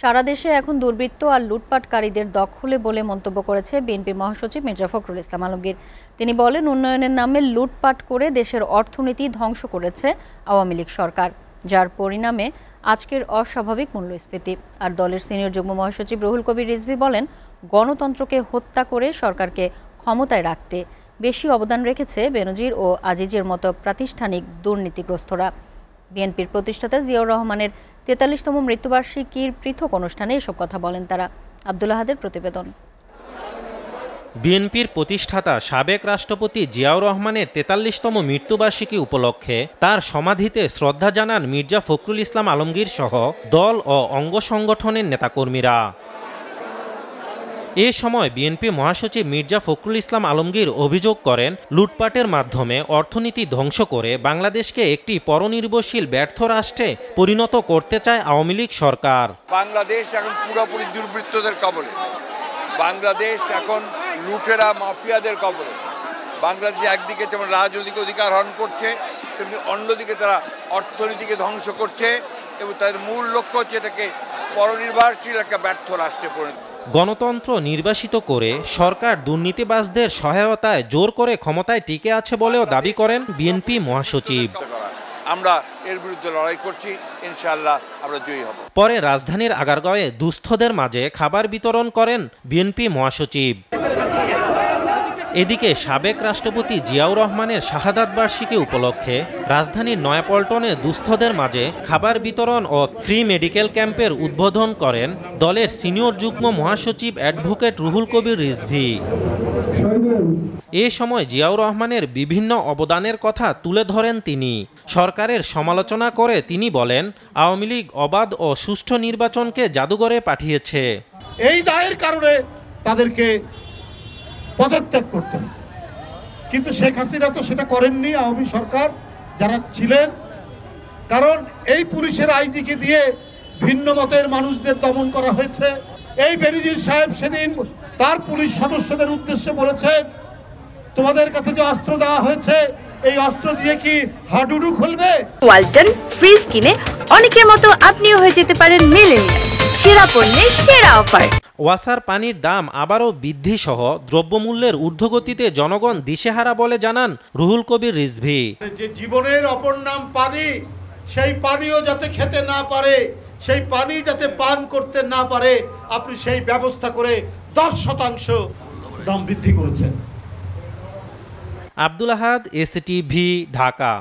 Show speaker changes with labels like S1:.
S1: সারা দেশে এখন দুর্বৃত্ত আর লুটপাটকারীদের দখলে বলে মন্তব্য করেছে বিএনপির মহাসচিব মির্জা ফখরুল ইসলাম আলমগীর। তিনি বলেন, উন্নয়নের নামে লুটপাট করে দেশের অর্থনীতি ধ্বংস করেছে আওয়ামী লীগ সরকার, যার পরিণামে আজকের অস্বাভাবিক মূল্যস্ফীতি। আর দলের সিনিয়র যুগ্ম মহাসচিব রুহুল কবির রিজভি বলেন, গণতন্ত্রকে হত্যা করে সরকারকে ক্ষমতায় রাখতে বেশি অবদান রেখেছে বেনজির ও আজিজের মতো প্রাতিষ্ঠানিক দুর্নীতিগ্রস্তরা। বিএনপির প্রতিষ্ঠাতা জিয়াউর রহমানের তেতাল্লিশতম মৃত্যুবার্ষিকীর পৃথক অনুষ্ঠানে এসব কথা বলেন তারা। আব্দুল আহাদের প্রতিবেদন।
S2: বিএনপির প্রতিষ্ঠাতা সাবেক রাষ্ট্রপতি জিয়াউর রহমানের তেতাল্লিশতম মৃত্যুবার্ষিকী উপলক্ষে তার সমাধিতে শ্রদ্ধা জানান মির্জা ফখরুল ইসলাম আলমগীর সহ দল ও অঙ্গ সংগঠনের নেতাকর্মীরা। এ সময় বিএনপি মহাসচিব মির্জা ফখরুল ইসলাম আলমগীর অভিযোগ করেন, লুটপাটের মাধ্যমে অর্থনীতি ধ্বংস করে বাংলাদেশকে একটি পরনির্ভরশীল ব্যর্থ রাষ্ট্রে পরিণত করতে চায় আওয়ামী লীগ সরকার।
S3: বাংলাদেশ এখন পুরোপুরি দুর্বৃত্তদের কবলে। বাংলাদেশ এখন লুটেরা, মাফিয়াদের কবলে। বাংলাদেশ একদিকে যেমন রাজনৈতিক অধিকার হরণ করছে, তেমনি অন্যদিকে তারা অর্থনীতিকে ধ্বংস করছে এবং তাদের মূল লক্ষ্য হচ্ছে এটাকে পরনির্ভরশীল একটা ব্যর্থ রাষ্ট্রে পরিণত
S2: গণতন্ত্র নির্বাসিত করে সরকার দুর্নীতিবাসদের সহায়তায় জোর করে ক্ষমতায় টিকে আছে বলেও দাবি করেন বিএনপি মহাসচিব।
S3: আমরা এর বিরুদ্ধে লড়াই করছি ইনশাআল্লাহ আমরা জয়ী হব।
S2: পরে রাজধানীর আগারগাঁওয়ে দুস্থদের মাঝে খাবার বিতরণ করেন বিএনপি মহাসচিব। এদিকে সাবেক রাষ্ট্রপতি জিয়াউর রহমানের শাহাদাত বার্ষিকী উপলক্ষে রাজধানীর নয়াপল্টনে দুস্থদের মাঝে খাবার বিতরণ ও ফ্রি মেডিকেল ক্যাম্পের উদ্বোধন করেন দলের সিনিয়র যুগ্ম মহাসচিব অ্যাডভোকেট রুহুল কবির রিজভি। এ সময় জিয়াউর রহমানের বিভিন্ন অবদানের কথা তুলে ধরেন তিনি। সরকারের সমালোচনা করে তিনি বলেন, আওয়ামী লীগ অবাধ ও সুষ্ঠু নির্বাচনকে জাদুঘরে পাঠিয়েছে।
S4: এই দায়ের কারণে তাদেরকে পদত্যাগ করতেন কিন্তু শেখ হাসিনা তো সেটা করেননি, আওয়ামী সরকার যারা ছিলেন। কারণ এই পুলিশের আইজিকে দিয়ে ভিন্ন মতের মানুষদের দমন করা হয়েছে। এই বেরিজির সাহেব সেদিন তার পুলিশ সদস্যদের উদ্দেশ্যে বলেছেন, তোমাদের কাছে যে অস্ত্র দেওয়া হয়েছে, এই অস্ত্র দিয়ে কি হাডুডু খুলবে?
S5: ওয়ালটন ফ্রিজ কিনে অনেকের মতো আপনিও হয়ে যেতে পারেন মিলেনিয়া সেরা পণ্যের সেরা অফার।
S2: ওয়াসার পানির দাম আবারও বৃদ্ধি সহ দ্রব্যমূল্যের ঊর্ধ্বগতিতে জনগণ দিশেহারা বলে জানান রুহুল কবির রিজভি।
S4: যে জীবনের অপর নাম পানি সেই পানিও যাতে খেতে না পারে সেই পানি যাতে পান করতে না পারে আপনি সেই ব্যবস্থা করে দশ শতাংশ দাম বৃদ্ধি করেছেন।
S2: আব্দুল আহাদ এসটিভি ঢাকা।